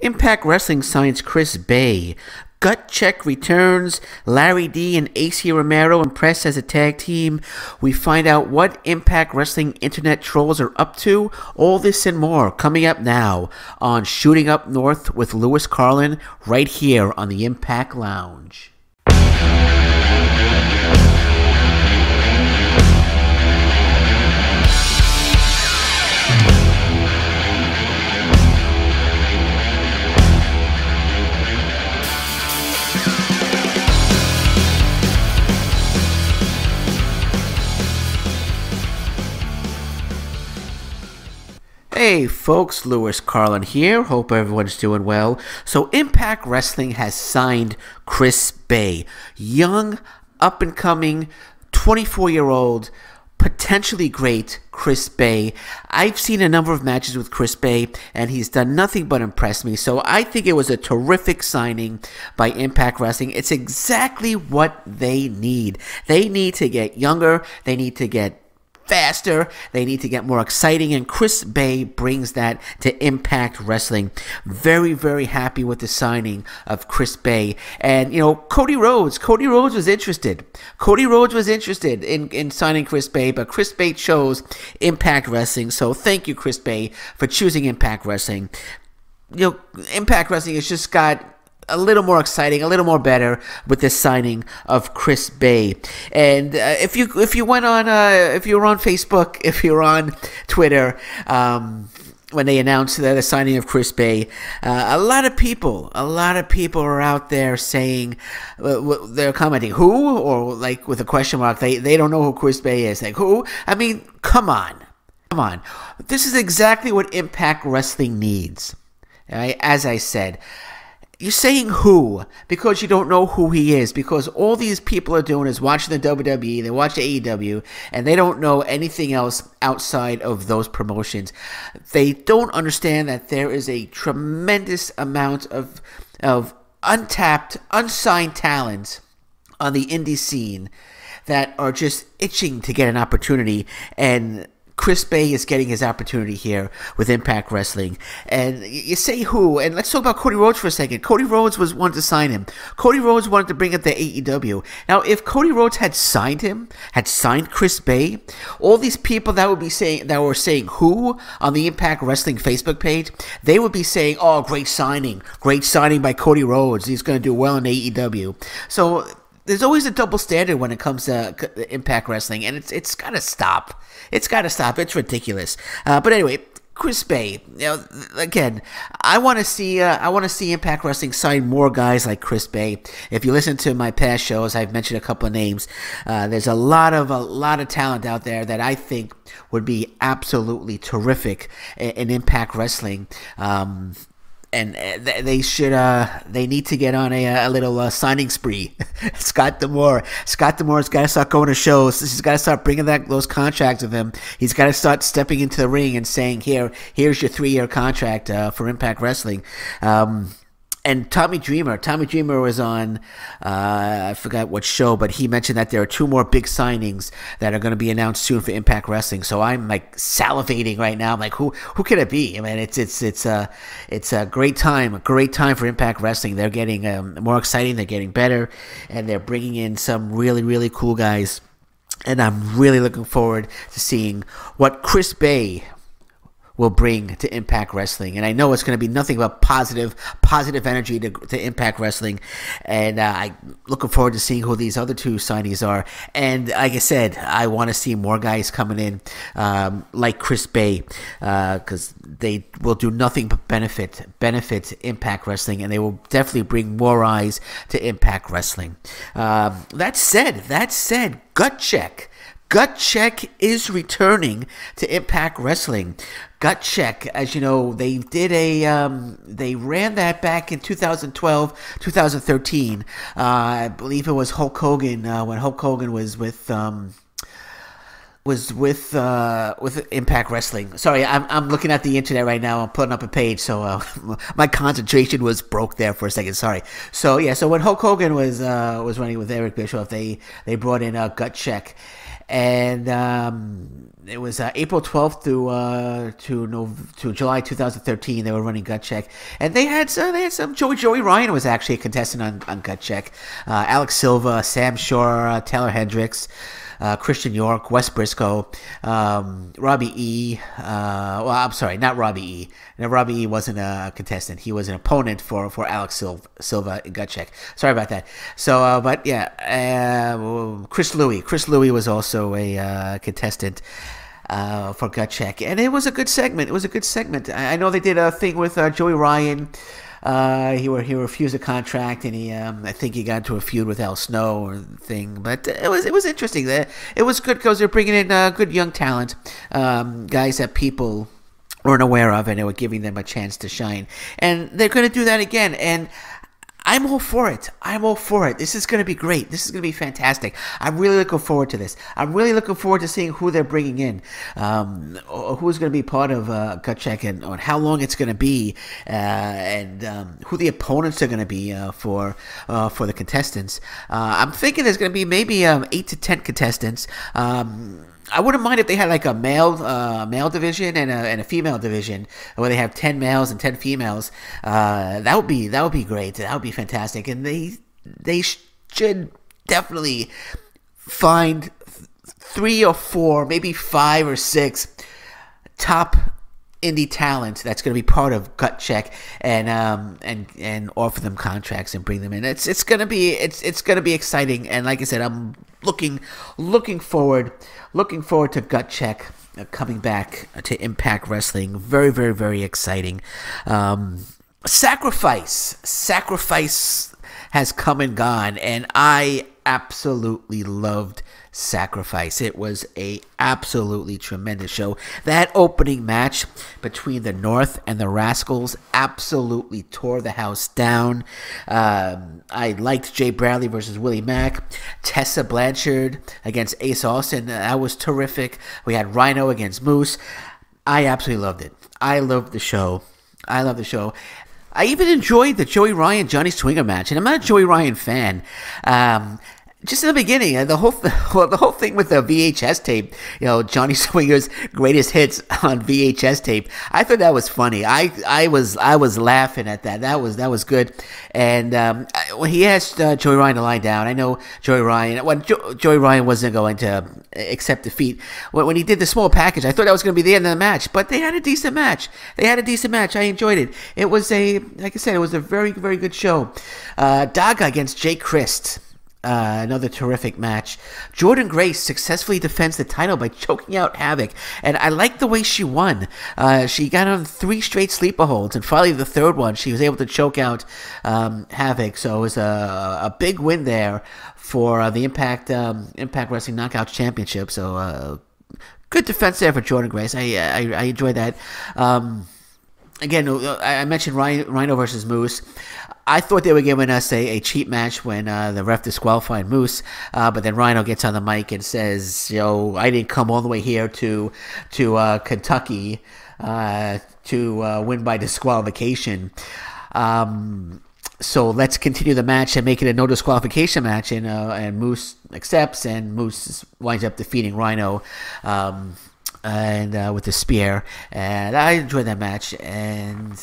Impact Wrestling signs Chris Bey. Gut Check returns. Larry D and Acey Romero impressed as a tag team. We find out what Impact Wrestling internet trolls are up to. All this and more coming up now on Shooting Up North with Lewis Carlan right here on the Impact Lounge. Hey folks, Lewis Carlan here. Hope everyone's doing well. So, Impact Wrestling has signed Chris Bey, young, up and coming, 24 year old, potentially great Chris Bey. I've seen a number of matches with Chris Bey, and he's done nothing but impress me. So, I think it was a terrific signing by Impact Wrestling. It's exactly what they need. They need to get younger, they need to get faster. They need to get more exciting, and Chris Bey brings that to Impact Wrestling. Very, very happy with the signing of Chris Bey. And, you know, Cody Rhodes. Cody Rhodes was interested. Cody Rhodes was interested in, in signing Chris Bey, but Chris Bey chose Impact Wrestling. So thank you, Chris Bey, for choosing Impact Wrestling. You know, Impact Wrestling has just got a little more exciting, a little more better with the signing of Chris Bey. And uh, if you if you went on uh, if you were on Facebook, if you're on Twitter. Um, when they announced the, the signing of Chris Bey, uh, a lot of people, a lot of people are out there saying, uh, they're commenting, who? Or like with a question mark, they, they don't know who Chris Bey is. Like, who? I mean, come on. Come on. This is exactly what Impact Wrestling needs. Right? As I said, you're saying who because you don't know who he is because all these people are doing is watching the WWE, they watch AEW, and they don't know anything else outside of those promotions. They don't understand that there is a tremendous amount of of untapped, unsigned talent on the indie scene that are just itching to get an opportunity and Chris Bey is getting his opportunity here with Impact Wrestling. And you say who, and let's talk about Cody Rhodes for a second. Cody Rhodes was wanted to sign him. Cody Rhodes wanted to bring up the AEW. Now, if Cody Rhodes had signed him, had signed Chris Bey, all these people that would be saying that were saying who on the Impact Wrestling Facebook page, they would be saying, "Oh, great signing, great signing by Cody Rhodes. He's going to do well in AEW." So there's always a double standard when it comes to Impact Wrestling, and it's it's got to stop. It's got to stop. It's ridiculous. Uh, but anyway, Chris Bey. You know, again, I want to see uh, I want to see Impact Wrestling sign more guys like Chris Bey. If you listen to my past shows, I've mentioned a couple of names. Uh, there's a lot of a lot of talent out there that I think would be absolutely terrific in, in Impact Wrestling. Um, and uh, they should uh they need to get on a, a little uh, signing spree. Scott D'Amore, Scott D'Amore's got to start going to shows. He's got to start bringing that those contracts with him. He's got to start stepping into the ring and saying, "Here, here's your three year contract uh, for Impact Wrestling." Um, and Tommy Dreamer. Tommy Dreamer was on, uh, I forgot what show, but he mentioned that there are two more big signings that are going to be announced soon for Impact Wrestling. So I'm like salivating right now. I'm like, who who could it be? I mean, it's it's it's a it's a great time, a great time for Impact Wrestling. They're getting um, more exciting, they're getting better, and they're bringing in some really really cool guys. And I'm really looking forward to seeing what Chris Bey will bring to Impact Wrestling. And I know it's going to be nothing but positive, positive energy to, to Impact Wrestling. And uh, I'm looking forward to seeing who these other two signees are. And like I said, I want to see more guys coming in um, like Chris Bey, because uh, they will do nothing but benefit benefit Impact Wrestling, and they will definitely bring more eyes to Impact Wrestling. Um, that said, that said, gut check. Gut Check is returning to Impact Wrestling. Gut Check, as you know, they did a um, they ran that back in 2012, 2013. Uh, I believe it was Hulk Hogan uh, when Hulk Hogan was with. Um, was with uh, with Impact Wrestling. Sorry, I'm, I'm looking at the internet right now. I'm putting up a page, so uh, my concentration was broke there for a second. Sorry. So yeah, so when Hulk Hogan was uh, was running with Eric Bischoff, they they brought in a Gut Check, and um, it was uh, April 12th to uh, to to July 2013. They were running Gut Check, and they had some, they had some. Joey Joey Ryan was actually a contestant on, on Gut Check. Uh, Alex Silva, Sam Shaw, uh, Taylor Hendricks uh, Christian York, Wes Briscoe, um, Robbie E. Uh, well, I'm sorry, not Robbie E. Now, Robbie E. wasn't a contestant; he was an opponent for for Alex Silva, Silva in gut check. Sorry about that. So, uh, but yeah, uh, Chris Louie. Chris Louie was also a uh, contestant. Uh, for gut check, and it was a good segment. It was a good segment. I, I know they did a thing with Joey Ryan uh, he were, he refused a contract, and he um, I think he got into a feud with Al Snow or thing. But it was it was interesting. That It was good because they're bringing in uh, good young talent, um, guys that people weren't aware of, and they were giving them a chance to shine. And they're going to do that again. And I'm all for it. I'm all for it. This is going to be great. This is going to be fantastic. I'm really looking forward to this. I'm really looking forward to seeing who they're bringing in, um, who's going to be part of uh, Gut Check, and on how long it's going to be, uh, and um, who the opponents are going to be uh, for uh, for the contestants. Uh, I'm thinking there's going to be maybe um, eight to ten contestants. Um, I wouldn't mind if they had like a male uh, male division and a, and a female division where they have ten males and ten females. Uh, that would be that would be great. That would be fantastic. And they they should definitely find three or four, maybe five or six top indie talent that's going to be part of Gut Check and um and and offer them contracts and bring them in. It's it's going to be it's it's going to be exciting. And like I said, I'm looking looking forward looking forward to Gut Check uh, coming back to Impact Wrestling. Very very very exciting. Um, sacrifice sacrifice has come and gone, and I absolutely loved sacrifice. It was a absolutely tremendous show. That opening match between the North and the Rascals absolutely tore the house down. Um, I liked Jay Bradley versus Willie Mack. Tessa Blanchard against Ace Austin. That was terrific. We had Rhino against Moose. I absolutely loved it. I loved the show. I love the show. I even enjoyed the Joey Ryan Johnny Swinger match, and I'm not a Joey Ryan fan. Um, just in the beginning, uh, the whole well, the whole thing with the VHS tape, you know, Johnny Swinger's greatest hits on VHS tape. I thought that was funny. I I was I was laughing at that. That was that was good. And um, when he asked uh, Joey Ryan to lie down, I know Joey Ryan. When jo- Joey Ryan wasn't going to accept defeat, when, when he did the small package, I thought that was going to be the end of the match. But they had a decent match. They had a decent match. I enjoyed it. It was a like I said, it was a very very good show. Uh, Daga against Jake Crist. Uh, another terrific match. Jordynne Grace successfully defends the title by choking out Havoc, and I like the way she won. Uh, she got on three straight sleeper holds, and finally the third one, she was able to choke out um, Havoc. So it was a, a big win there for uh, the Impact um, Impact Wrestling Knockouts Championship. So uh, good defense there for Jordynne Grace. I I, I enjoyed that. Um, again, I mentioned Rhino versus Moose. I thought they were giving us a, a cheap match when uh, the ref disqualified Moose, uh, but then Rhino gets on the mic and says, "Yo, I didn't come all the way here to to uh, Kentucky uh, to uh, win by disqualification." Um, so let's continue the match and make it a no disqualification match, and uh, and Moose accepts, and Moose winds up defeating Rhino. Um, and with the spear, and I enjoyed that match, and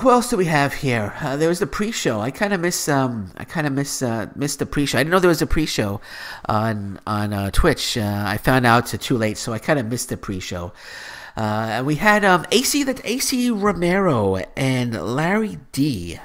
who else do we have here? Uh, there was the pre-show. I kind of miss. Um, I kind of miss. Uh, missed the pre-show. I didn't know there was a pre-show on on uh, Twitch. Uh, I found out too late, so I kind of missed the pre-show. Uh, we had um, Acey that Acey Romero and Larry D.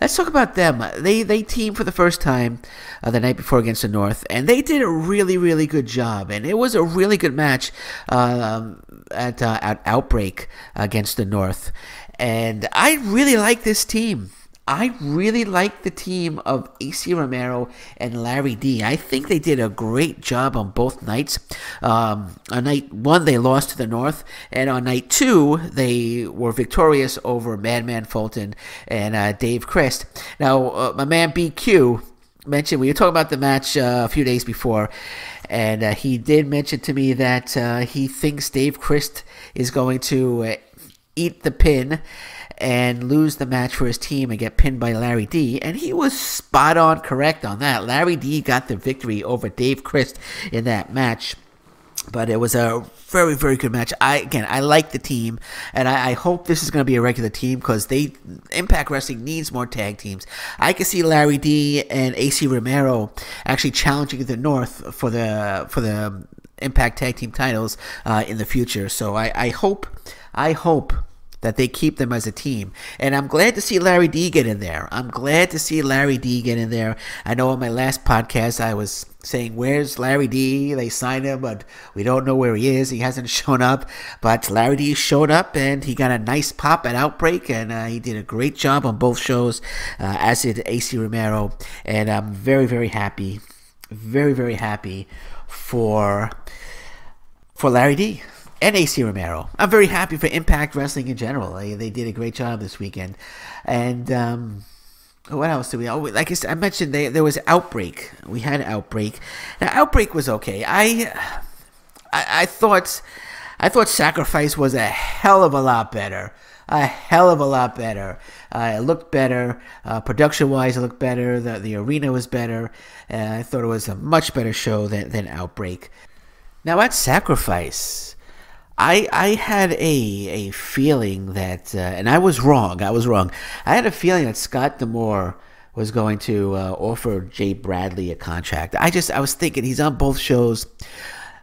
Let's talk about them. They they teamed for the first time uh, the night before against the North, and they did a really really good job. And it was a really good match um, at uh, at Outbreak against the North. And I really like this team. I really like the team of Acey Romero and Larry D. I think they did a great job on both nights. Um, on night one, they lost to the North, and on night two, they were victorious over Madman Fulton and uh, Dave Crist. Now, uh, my man BQ mentioned we were talking about the match uh, a few days before, and uh, he did mention to me that uh, he thinks Dave Crist is going to uh, eat the pin and lose the match for his team and get pinned by Larry D. And he was spot on correct on that. Larry D got the victory over Dave Crist in that match. But it was a very, very good match. I again, I like the team, and I, I hope this is going to be a regular team because they Impact Wrestling needs more tag teams. I can see Larry D and Acey Romero actually challenging the North for the for the Impact Tag Team titles uh, in the future. So I, I hope, I hope that they keep them as a team. And I'm glad to see Larry D get in there. I'm glad to see Larry D get in there. I know on my last podcast I was saying, Where's Larry D? They signed him, but we don't know where he is. He hasn't shown up. But Larry D showed up and he got a nice pop at Outbreak and uh, he did a great job on both shows, uh, as did Acey Romero. And I'm very, very happy, very, very happy for for Larry D and Acey Romero. I'm very happy for Impact Wrestling in general. They, they did a great job this weekend. And um, what else did we? Oh, like I, I mentioned, they, there was Outbreak. We had Outbreak. Now Outbreak was okay. I, I, I thought, I thought Sacrifice was a hell of a lot better. A hell of a lot better. Uh, it looked better. Uh, production wise, it looked better. The, the arena was better. Uh, I thought it was a much better show than, than Outbreak. Now at Sacrifice, I I had a a feeling that, uh, and I was wrong. I was wrong. I had a feeling that Scott D'Amore was going to uh, offer Jay Bradley a contract. I just I was thinking he's on both shows.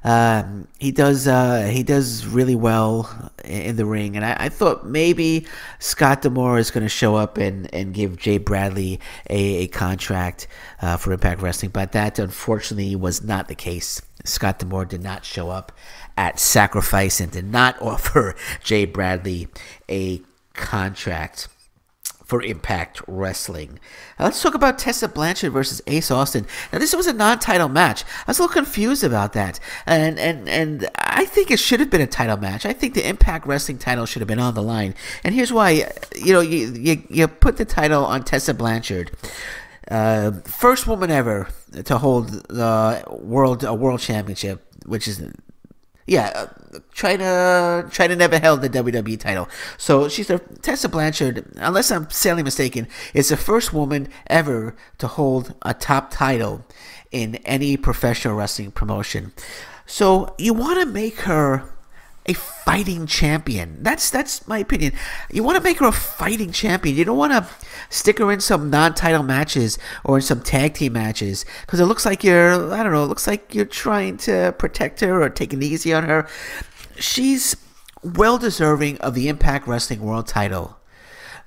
Um, he does uh, he does really well in the ring, and I, I thought maybe Scott D'Amore is going to show up and, and give Jay Bradley a, a contract uh, for Impact Wrestling, but that unfortunately was not the case. Scott D'Amore did not show up at Sacrifice and did not offer Jay Bradley a contract for Impact Wrestling. Now let's talk about Tessa Blanchard versus Ace Austin. Now this was a non-title match. I was a little confused about that, and and and I think it should have been a title match. I think the Impact Wrestling title should have been on the line, and here's why. You know, you you, you put the title on Tessa Blanchard. Uh, first woman ever to hold the world a world championship, which is yeah, uh, China Chyna Chyna never held the WWE title. So she's the Tessa Blanchard, unless I'm sadly mistaken, is the first woman ever to hold a top title in any professional wrestling promotion. So you want to make her a fighting champion. That's that's my opinion. You want to make her a fighting champion. You don't want to stick her in some non-title matches or in some tag team matches because it looks like you're I don't know. It looks like you're trying to protect her or take it easy on her. She's well deserving of the Impact Wrestling World Title.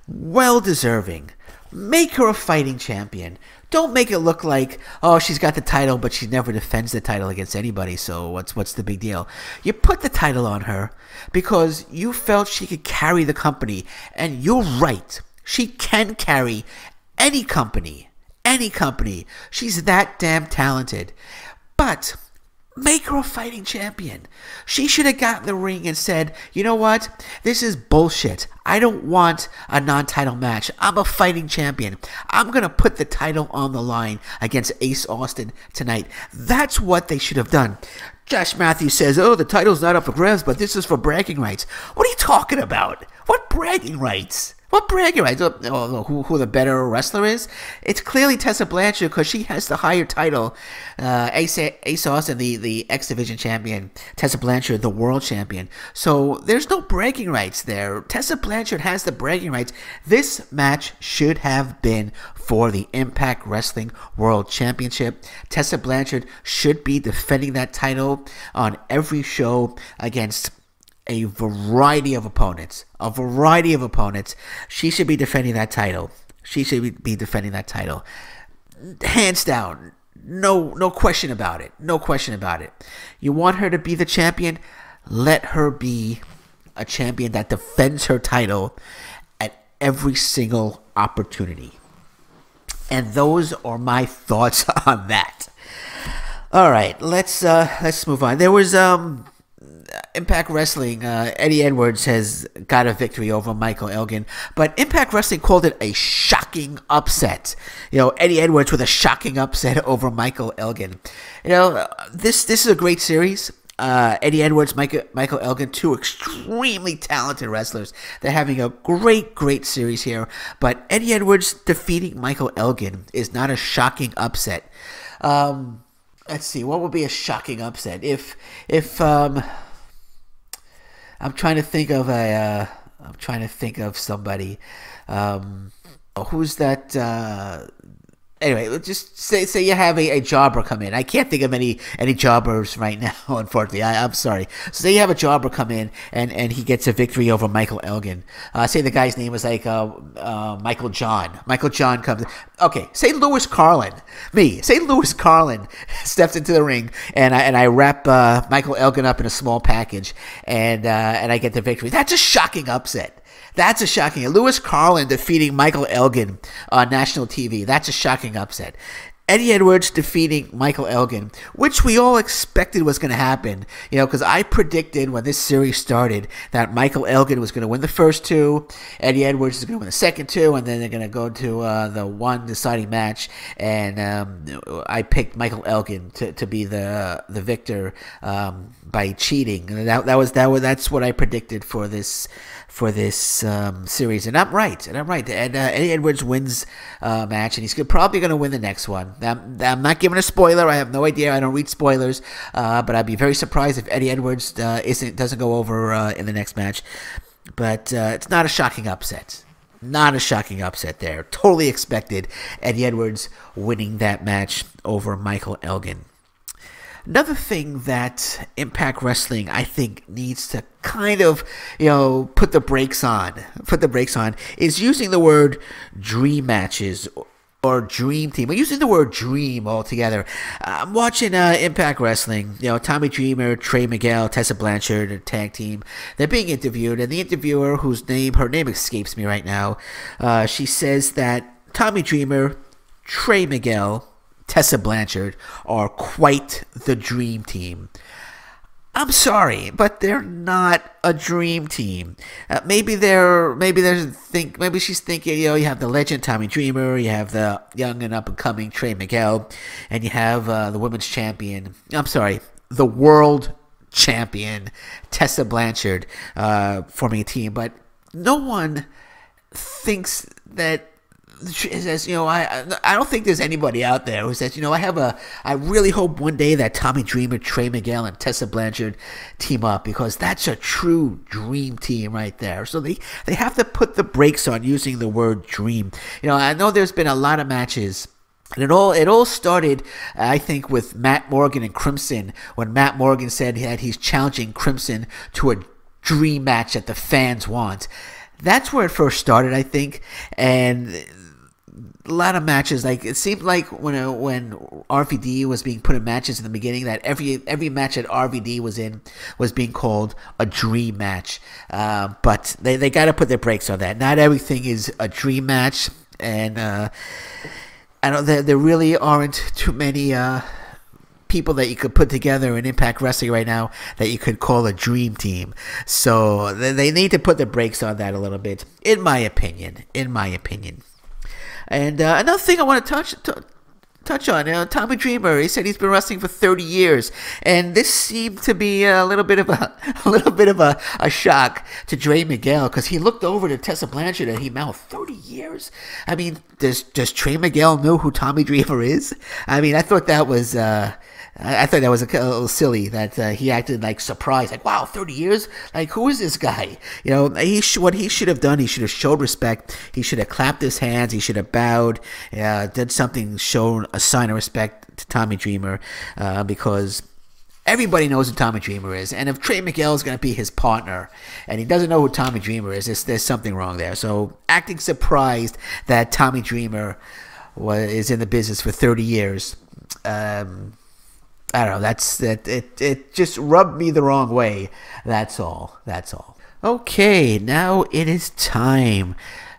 Well deserving. Make her a fighting champion. Don't make it look like oh she's got the title but she never defends the title against anybody. So what's what's the big deal? You put the title on her because you felt she could carry the company, and you're right. She can carry any company, any company. She's that damn talented. But Make her a fighting champion. She should have gotten the ring and said, you know what? This is bullshit. I don't want a non title match. I'm a fighting champion. I'm going to put the title on the line against Ace Austin tonight. That's what they should have done. Josh Matthews says, oh, the title's not up for grabs, but this is for bragging rights. What are you talking about? What bragging rights? What bragging rights? Oh, oh, who, who the better wrestler is? It's clearly Tessa Blanchard because she has the higher title. Uh, Ace Austin, the, the X Division champion. Tessa Blanchard, the world champion. So there's no bragging rights there. Tessa Blanchard has the bragging rights. This match should have been for the Impact Wrestling World Championship. Tessa Blanchard should be defending that title on every show against a variety of opponents, a variety of opponents. She should be defending that title. She should be defending that title, hands down. No, no question about it. No question about it. You want her to be the champion? Let her be a champion that defends her title at every single opportunity. And those are my thoughts on that. All right, let's uh, let's move on. There was um Impact Wrestling, uh, Eddie Edwards has got a victory over Michael Elgin, but Impact Wrestling called it a shocking upset. You know, Eddie Edwards with a shocking upset over Michael Elgin. You know, this this is a great series. uh, Eddie Edwards, Michael, Michael Elgin, two extremely talented wrestlers. They're having a great, great series here. But Eddie Edwards defeating Michael Elgin is not a shocking upset. Um, let's see, what would be a shocking upset if if um, I'm trying to think of a uh, I'm trying to think of somebody. Um, who's that? Uh, anyway, let's just say say you have a, a jobber come in. I can't think of any any jobbers right now, unfortunately. I, am sorry. So say you have a jobber come in and, and he gets a victory over Michael Elgin. Uh, say the guy's name was like uh, uh, Michael John. Michael John comes. Okay, say Lewis Carlan. Me. Say Lewis Carlan steps into the ring and I and I wrap uh, Michael Elgin up in a small package and uh, and I get the victory. That's a shocking upset. That's a shocking. Lewis Carlan defeating Michael Elgin on national TV. That's a shocking upset. Eddie Edwards defeating Michael Elgin, which we all expected was going to happen, you know, because I predicted when this series started that Michael Elgin was going to win the first two, Eddie Edwards is going to win the second two, and then they're going to go to uh, the one deciding match. And um, I picked Michael Elgin to, to be the the victor um, by cheating. And that, that was that was that's what I predicted for this for this um, series, and I'm right, and I'm right. And uh, Eddie Edwards wins uh, match, and he's probably going to win the next one. I'm, I'm, not giving a spoiler. I have no idea. I don't read spoilers, uh, but I'd be very surprised if Eddie Edwards uh, isn't doesn't go over uh, in the next match. But uh, it's not a shocking upset. Not a shocking upset there. Totally expected Eddie Edwards winning that match over Michael Elgin. Another thing that Impact Wrestling, I think, needs to kind of, you know, put the brakes on, put the brakes on, is using the word dream matches or dream team. We're using the word dream altogether. I'm watching uh, Impact Wrestling. You know, Tommy Dreamer, Trey Miguel, Tessa Blanchard, a tag team. They're being interviewed, and the interviewer, whose name her name escapes me right now, uh, she says that Tommy Dreamer, Trey Miguel, Tessa Blanchard are quite the dream team. I'm sorry, but they're not a dream team. Uh, maybe they're maybe they're think maybe she's thinking you know you have the legend Tommy Dreamer, you have the young and up and coming Trey Miguel, and you have uh, the women's champion. I'm sorry, the world champion Tessa Blanchard uh, forming a team, but no one thinks that says, you know, I I don't think there's anybody out there who says, you know, I have a, I really hope one day that Tommy Dreamer, Trey Miguel, and Tessa Blanchard team up because that's a true dream team right there. So they they have to put the brakes on using the word dream. You know, I know there's been a lot of matches. And it all it all started, I think, with Matt Morgan and Crimson when Matt Morgan said that he's challenging Crimson to a dream match that the fans want. That's where it first started, I think, and a lot of matches. Like it seemed like when uh, when RVD was being put in matches in the beginning, that every every match that RVD was in was being called a dream match. Uh, but they they got to put their brakes on that. Not everything is a dream match, and uh, I don't. There, there really aren't too many. Uh, people that you could put together in Impact Wrestling right now that you could call a dream team. So they need to put the brakes on that a little bit, in my opinion. In my opinion. And uh, another thing I want to touch touch on, you know, Tommy Dreamer. He said he's been wrestling for 30 years, and this seemed to be a little bit of a, a little bit of a, a shock to Trey Miguel because he looked over to Tessa Blanchard and he mouthed 30 years. I mean, does does Trey Miguel know who Tommy Dreamer is? I mean, I thought that was. Uh, I, thought that was a, little silly that uh, he acted like surprised, like wow, thirty years, like who is this guy? You know, he what he should have done, he should have showed respect. He should have clapped his hands. He should have bowed, uh, did something, shown a sign of respect to Tommy Dreamer, uh, because everybody knows who Tommy Dreamer is. And if Trey Miguel is going to be his partner and he doesn't know who Tommy Dreamer is, there's, there's something wrong there. So acting surprised that Tommy Dreamer was, is in the business for 30 years. Um, I don't know. That's that. It it just rubbed me the wrong way. That's all. That's all. Okay, now it is time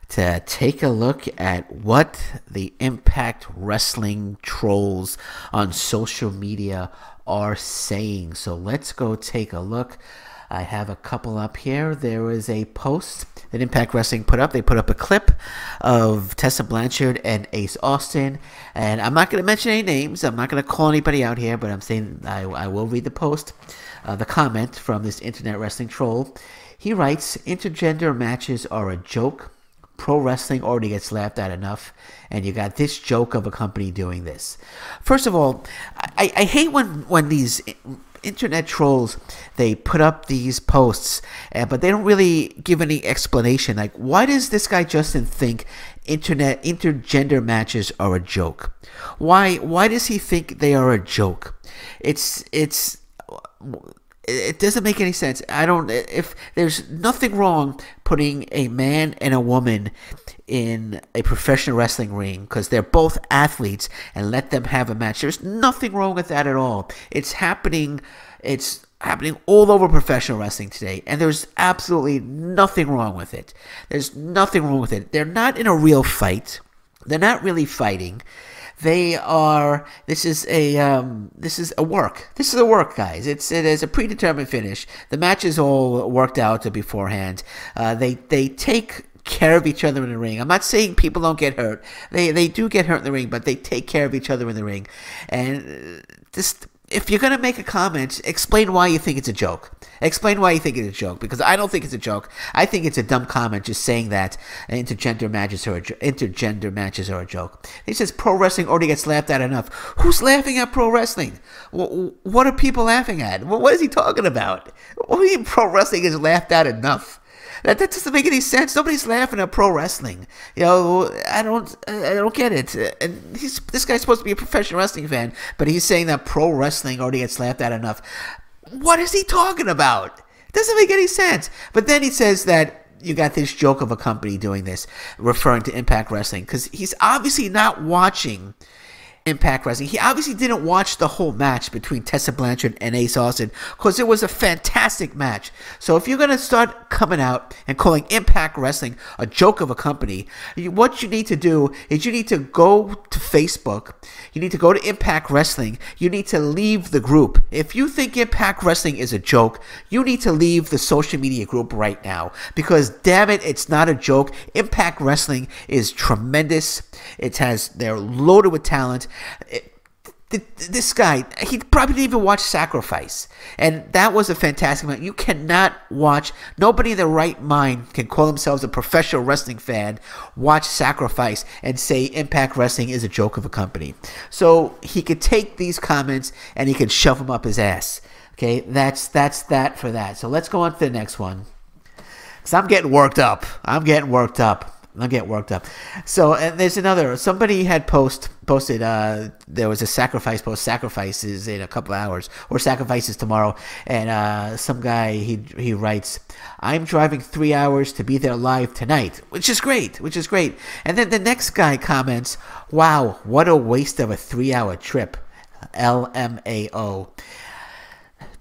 to take a look at what the Impact Wrestling trolls on social media are saying. So let's go take a look. I have a couple up here. There was a post that Impact Wrestling put up. They put up a clip of Tessa Blanchard and Ace Austin. And I'm not going to mention any names. I'm not going to call anybody out here, but I'm saying I, I will read the post, uh, the comment from this internet wrestling troll. He writes Intergender matches are a joke. Pro wrestling already gets laughed at enough, and you got this joke of a company doing this. First of all, I, I hate when, when these internet trolls they put up these posts uh, but they don't really give any explanation. Like why does this guy justin think internet intergender matches are a joke? Why why does he think they are a joke? It's it's it doesn't make any sense. I don't. If there's nothing wrong putting a man and a woman in a professional wrestling ring because they're both athletes and let them have a match. There's nothing wrong with that at all. It's happening. It's happening all over professional wrestling today, and there's absolutely nothing wrong with it. There's nothing wrong with it. They're not in a real fight. They're not really fighting. They are. This is a. Um, this is a work. This is a work, guys. It's it is a predetermined finish. The match is all worked out beforehand. Uh, they they take care of each other in the ring. I'm not saying people don't get hurt. They they do get hurt in the ring, but they take care of each other in the ring. And this if you're going to make a comment, explain why you think it's a joke. Explain why you think it's a joke because I don't think it's a joke. I think it's a dumb comment just saying that intergender matches are a, intergender matches are a joke. He says pro wrestling already gets laughed at enough. Who's laughing at pro wrestling? What are people laughing at? What is he talking about? What do you mean pro wrestling is laughed at enough? That, that doesn't make any sense. Nobody's laughing at pro wrestling. You know, I don't, I don't get it. And he's this guy's supposed to be a professional wrestling fan, but he's saying that pro wrestling already gets laughed at enough. What is he talking about? It doesn't make any sense. But then he says that you got this joke of a company doing this, referring to Impact Wrestling, because he's obviously not watching Impact Wrestling. He obviously didn't watch the whole match between Tessa Blanchard and Ace Austin because it was a fantastic match. So if you're going to start coming out and calling Impact Wrestling a joke of a company, what you need to do is you need to go to Facebook. You need to go to Impact Wrestling. You need to leave the group. If you think Impact Wrestling is a joke, you need to leave the social media group right now because damn it, it's not a joke. Impact Wrestling is tremendous. It has they're loaded with talent. This guy, he probably didn't even watch Sacrifice. And that was a fantastic match. You cannot watch, nobody in their right mind can call themselves a professional wrestling fan, watch Sacrifice, and say Impact Wrestling is a joke of a company. So he could take these comments and he could shove them up his ass. Okay, that's that's that for that. So let's go on to the next one. Because I'm getting worked up. I'm getting worked up. I'll get worked up. So and there's another. Somebody had post posted. Uh, there was a sacrifice post. Sacrifices in a couple hours, or sacrifices tomorrow. And uh, some guy he he writes, "I'm driving three hours to be there live tonight," which is great. Which is great. And then the next guy comments, "Wow, what a waste of a three-hour trip." LMAO.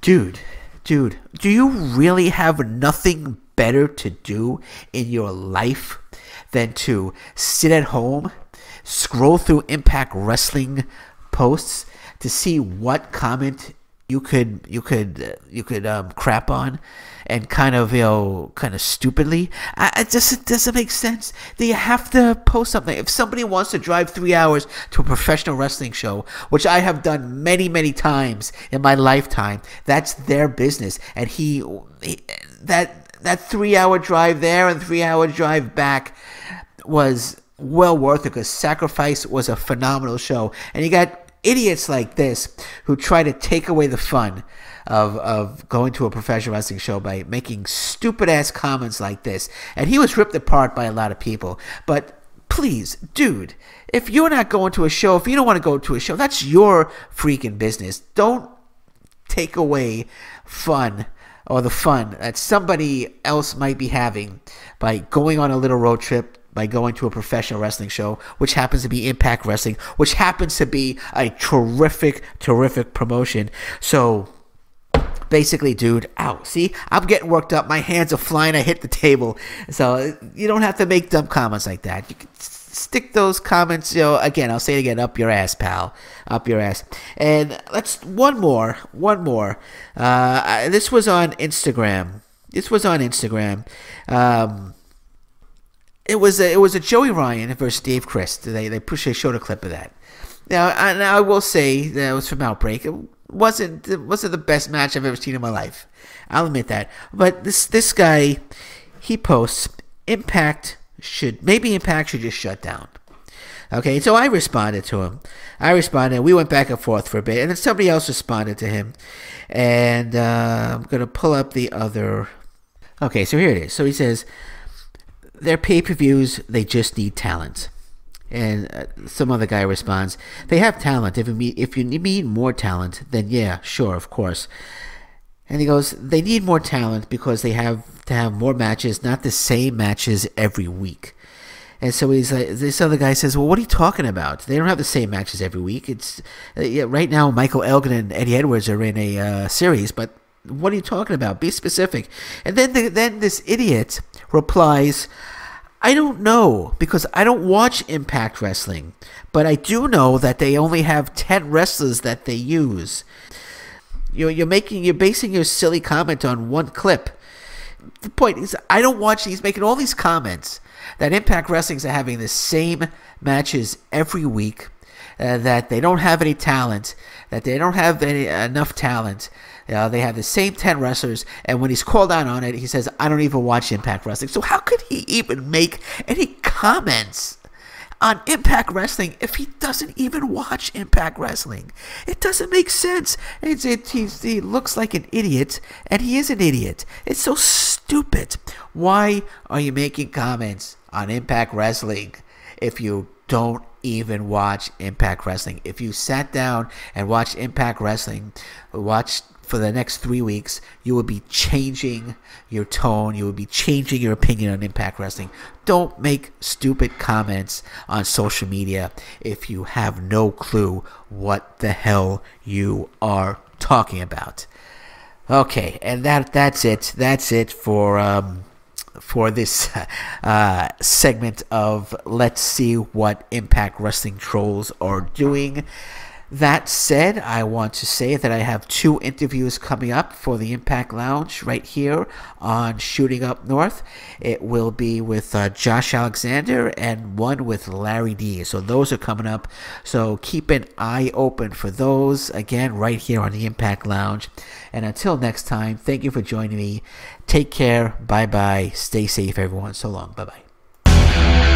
Dude, dude, do you really have nothing better to do in your life? Than to sit at home, scroll through Impact Wrestling posts to see what comment you could you could you could um, crap on and kind of you know kind of stupidly. I, it just it doesn't make sense. You have to post something. If somebody wants to drive three hours to a professional wrestling show which i have done many many times in my lifetime that's their business. And he, he that that three hour drive there and three hour drive back was well worth it because Sacrifice was a phenomenal show. And you got idiots like this who try to take away the fun of, of going to a professional wrestling show by making stupid ass comments like this. And he was ripped apart by a lot of people. But please, dude, if you're not going to a show, if you don't want to go to a show, that's your freaking business. Don't take away fun or the fun that somebody else might be having by going on a little road trip by going to a professional wrestling show, which happens to be Impact Wrestling, which happens to be a terrific, terrific promotion. So basically, dude, out. see, I'm getting worked up. My hands are flying. I hit the table. So you don't have to make dumb comments like that. You can stick those comments, you know, again, I'll say it again, up your ass, pal. Up your ass. And let's, one more, one more. Uh, this was on Instagram. This was on Instagram. Um, it was a, it was a Joey Ryan versus Dave Crist. They they pushed they showed a clip of that. Now, I, now I will say that it was from Outbreak. It wasn't it wasn't the best match I've ever seen in my life. I'll admit that. But this this guy, he posts Impact should maybe Impact should just shut down. Okay, so I responded to him. I responded. We went back and forth for a bit, and then somebody else responded to him. And uh, I'm gonna pull up the other. Okay, so here it is. So he says, "Their pay-per-views, they just need talent." And uh, some other guy responds, "They have talent. If you need, if you need more talent, then yeah, sure, of course." And he goes, "They need more talent because they have to have more matches, not the same matches every week." And so he's like, this other guy says, "Well, what are you talking about? They don't have the same matches every week. It's uh, yeah, right now Michael Elgin and Eddie Edwards are in a uh, series, but what are you talking about? Be specific." And then the, then this idiot replies, I don't know because I don't watch Impact Wrestling, but I do know that they only have 10 wrestlers that they use. You're, you're making you're basing your silly comment on one clip. The point is I don't watch he's making all these comments that Impact Wrestling's are having the same matches every week, uh, that they don't have any talent, that they don't have any enough talent, uh, they have the same 10 wrestlers, and when he's called out on it, he says, I don't even watch Impact Wrestling. So, how could he even make any comments on Impact Wrestling if he doesn't even watch Impact Wrestling? It doesn't make sense. It's, it, he looks like an idiot, and he is an idiot. It's so stupid. Why are you making comments on Impact Wrestling if you don't even watch Impact Wrestling. If you sat down and watched Impact Wrestling, watched for the next three weeks, you will be changing your tone. You will be changing your opinion on Impact Wrestling. Don't make stupid comments on social media if you have no clue what the hell you are talking about. Okay, and that that's it. That's it for um, for this uh, segment of Let's See What Impact Wrestling Trolls Are Doing. That said, I want to say that I have two interviews coming up for the Impact Lounge right here on Shooting Up North. It will be with uh, Josh Alexander and one with Larry D. So those are coming up. So keep an eye open for those again right here on the Impact Lounge. And until next time, thank you for joining me. Take care. Bye bye. Stay safe, everyone. So long. Bye bye.